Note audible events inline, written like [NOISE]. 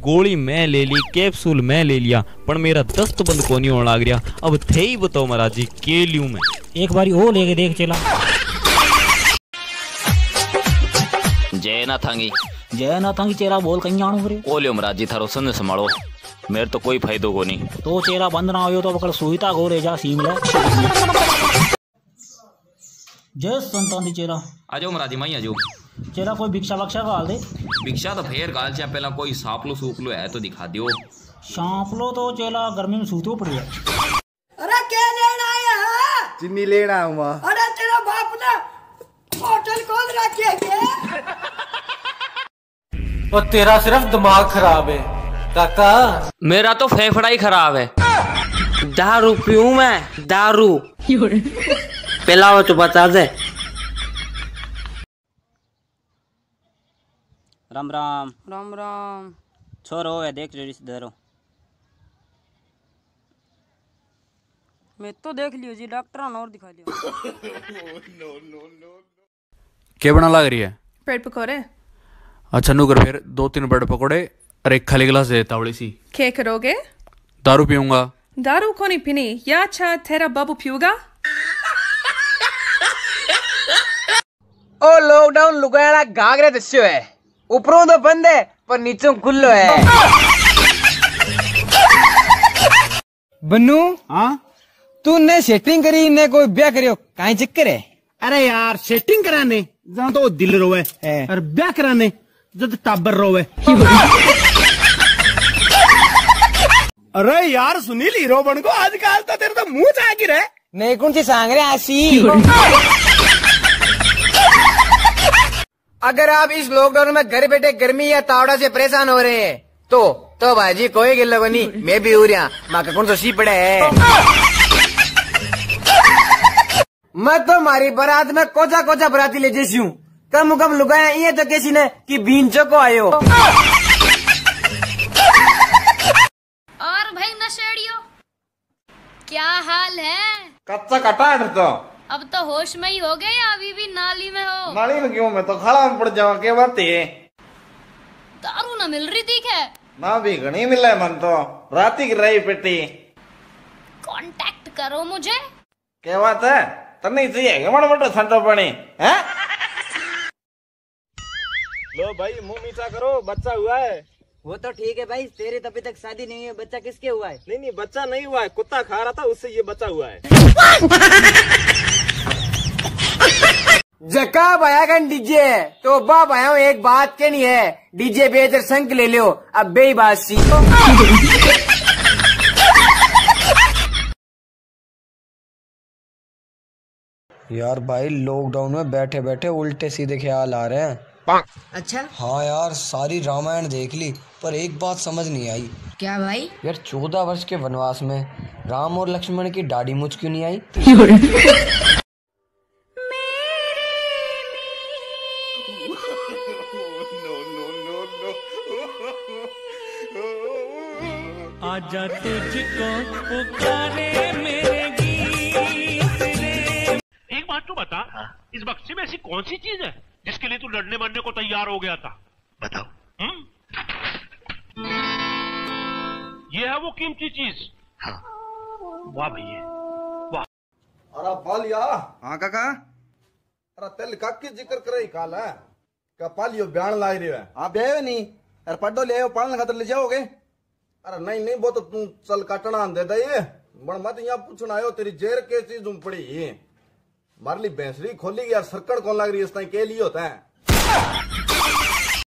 गोली मैं ले ली कैप्सूल मैं ले लिया पर मेरा दस्त बंद को नहीं होने लग रहा अब थे ही बताओ महाराज जी के लियो मैं? एक बारी वो लेके देख चला। जय ना थांगी जय ना था कि चेहरा बोल कहीं आणू रे? ओ लियो महाराज जी थारो संग संभालो मेरे तो कोई फायदो को नहीं तो चेहरा बंद ना हो तो पकड़ सुईता गो रे जा सीम ले। जय संतान दी चेहरा आ जाओ महाराज जी मैं आ जाओ चेहरा कोई भिक्षा वक्षा हाल दे। भिक्षा तो फेर गाल चा पहला कोई सापलो सूपलो है तो दिखा दियो। सांपलो तो चेहरा गर्मी में सूतो पड़ गया अरे क्या लेना आया है चीनी लेना हुआ अरे तेरा बाप ने होटल खोल रखी है क्या? और तेरा सिर्फ़ दिमाग खराब है काका। मेरा तो फेफड़ा ही खराब है। दारू पीऊं मैं दारू। पिलाओ तो बता दे राम राम। राम राम। छोरो है देख रे रिश्तेदारो मैं तो देख लियो जी डॉक्टर और दिखा लियो। क्या बना लग रही है? ब्रेड पकौड़े। अच्छा नू फिर दो तीन ब्रेड पकौड़े और एक खाली गिलास दे देता बड़ी सी। क्या करोगे? दारू पीऊँगा। दारू को नहीं पीनी? या अच्छा तेरा बाबू पियूगा ओ लॉकडाउन लुगाड़ा घाघरे दस्यो है। ऊपरों तो बंद है पर नीचों खुल्लो है। बन्नू हाँ? तूने सेटिंग करी ने कोई ब्याह करियो? काई चक्कर है? अरे यार सेटिंग कराने जहाँ तो दिल रोवे और ब्याह कराने जब टाबर रोवे। अरे यार सुनील हीरो बन को आजकल तो तेरे तो मुँह चाकी रहे। नहीं कौन सी सांग रहे आसी [LAUGHS] [LAUGHS] अगर आप इस लॉकडाउन में घर बैठे गर्मी या तावड़ा से परेशान हो रहे हैं तो तो भाजी कोई गिल्लो को नहीं मैं भी हो रहा माँ का कौन सा सी पड़े है। मैं तो मारी बारात में कोचा कोचा बराती ले जैसी हूँ। कम कम लुगाया ये तो कैसी ने कि बींचो को आयो। और भाई नशेड़ियो क्या हाल है? कच्चा कटा है तो। अब तो होश में ही हो गए या अभी भी नाली में हो। नाली में क्यों? मैं तो खड़ा में पड़ जावा के बात है? दारू ना मिल रही थी क्या? ना भी घनी मिला मन तो। राती की रही पेटी। कांटेक्ट करो मुझे। क्या बात है? तन्नी चाहिए क्या बड़ा बड़ा ठंडा पानी है? लो भाई मुँह मीठा करो बच्चा हुआ है। वो तो ठीक है भाई तेरे तो अभी तक शादी नहीं है बच्चा किसके हुआ है? नहीं नहीं बच्चा नहीं हुआ है कुत्ता खा रहा था उससे ये बच्चा हुआ है। जका भाया गन डीजे। तो बा भाया एक बात के नहीं है डीजे बेचर संक ले लो अब बे बात सी यार भाई लॉकडाउन में बैठे बैठे उल्टे सीधे ख्याल आ रहे हैं। अच्छा? हाँ यार सारी रामायण देख ली पर एक बात समझ नहीं आई। क्या भाई? यार चौदह वर्ष के वनवास में राम और लक्ष्मण की दाढ़ी मुझ क्यों नहीं आई? [LAUGHS] [LAUGHS] आजा तुझको पुकारे मेरे गीत रे। एक बात तो बता इस बक्से में ऐसी कौन सी चीज़ है जिसके लिए तू लड़ने मरने को तैयार हो गया था? बताओ। हम्म? ये है वो कीमती चीज़। हाँ। वाह भैया। वाह अरे पालिया हाँ काका। अरे तेल काकी ज़िक्र करे काल है। बयान लाई रही है? ब्याह नहीं? अरे पढ़ो ले पढ़ने खातर ले जाओगे? अरे नहीं नहीं वो तो तू चल काटना दे दे बण मत यहाँ पूछना आयो तेरी जेर के चीज़ उम पड़ी मार ली भैंसरी खोली यार सरकड़ कौन लग रही है इस के लिए होता है?